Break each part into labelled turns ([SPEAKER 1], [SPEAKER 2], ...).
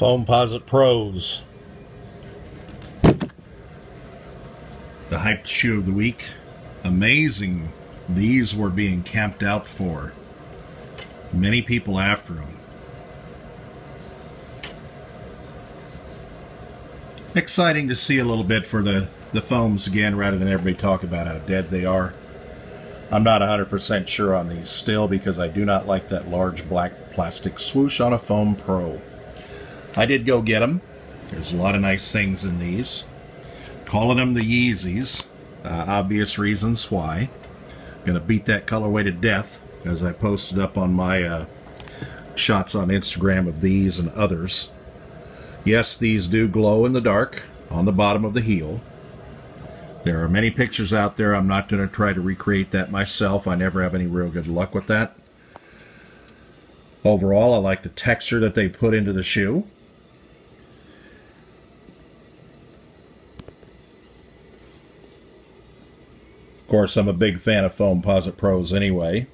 [SPEAKER 1] Foamposite Pros. The hyped shoe of the week. Amazing these were being camped out for. Many people after them. Exciting to see a little bit for the, the foams again rather than everybody talk about how dead they are. I'm not 100% sure on these still because I do not like that large black plastic swoosh on a Foam Pro. I did go get them. There's a lot of nice things in these. Calling them the Yeezys. Uh, obvious reasons why. Gonna beat that colorway to death as I posted up on my uh, shots on Instagram of these and others. Yes, these do glow in the dark on the bottom of the heel. There are many pictures out there. I'm not going to try to recreate that myself. I never have any real good luck with that. Overall, I like the texture that they put into the shoe. Course, I'm a big fan of Foamposite Pros anyway.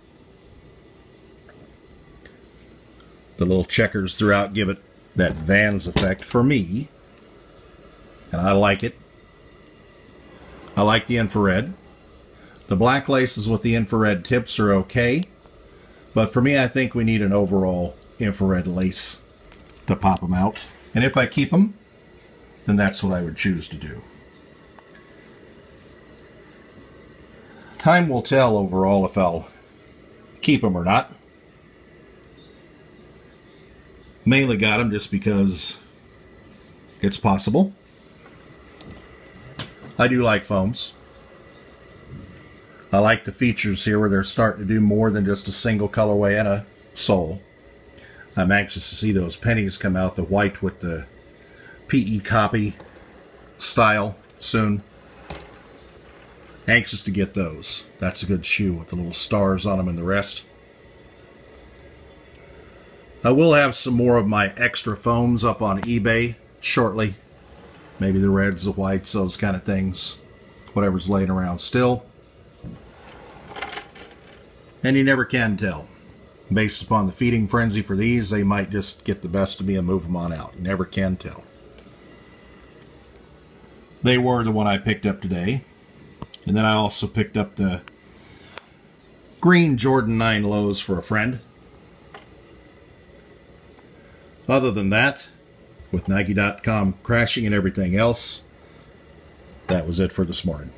[SPEAKER 1] The little checkers throughout give it that Vans effect for me. And I like it. I like the infrared. The black laces with the infrared tips are okay. But for me, I think we need an overall infrared lace to pop them out. And if I keep them, then that's what I would choose to do. Time will tell overall if I'll keep them or not. Mainly got them just because it's possible. I do like foams. I like the features here where they're starting to do more than just a single colorway and a sole. I'm anxious to see those pennies come out, the white with the PE copy style soon. Anxious to get those. That's a good shoe with the little stars on them and the rest. I will have some more of my extra foams up on eBay shortly. Maybe the reds, the whites, those kind of things. Whatever's laying around still. And you never can tell. Based upon the feeding frenzy for these, they might just get the best of me and move them on out. Never can tell. They were the one I picked up today. And then I also picked up the green Jordan 9 lows for a friend. Other than that, with Nike.com crashing and everything else, that was it for this morning.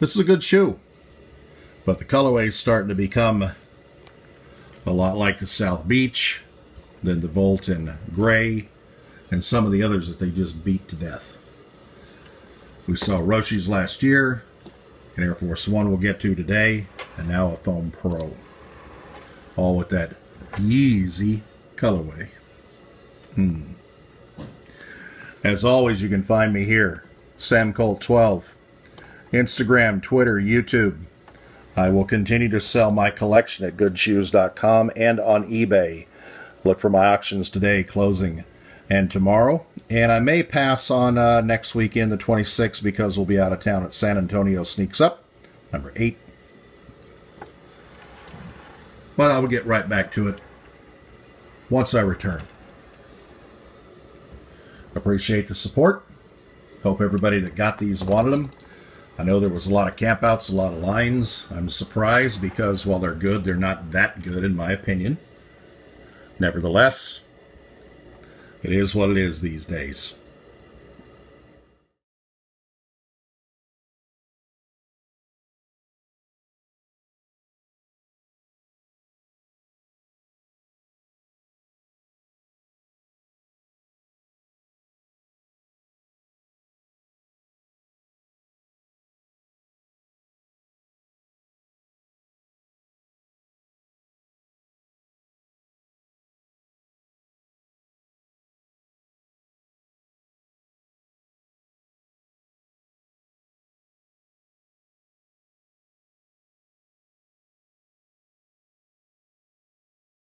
[SPEAKER 1] This is a good shoe, but the colorway is starting to become a lot like the South Beach, then the Volt in gray, and some of the others that they just beat to death. We saw Roshes last year, and Air Force One we'll get to today, and now a Foam Pro. All with that Yeezy colorway. Hmm. As always, you can find me here, Sam Colt 12 Instagram, Twitter, YouTube. I will continue to sell my collection at goodshoes.com and on eBay. Look for my auctions today, closing, and tomorrow. And I may pass on uh, next weekend, the 26th, because we'll be out of town at San Antonio Sneaks Up, number 8. But I will get right back to it once I return. Appreciate the support. Hope everybody that got these wanted them. I know there was a lot of campouts, a lot of lines. I'm surprised because while they're good, they're not that good in my opinion. Nevertheless, it is what it is these days.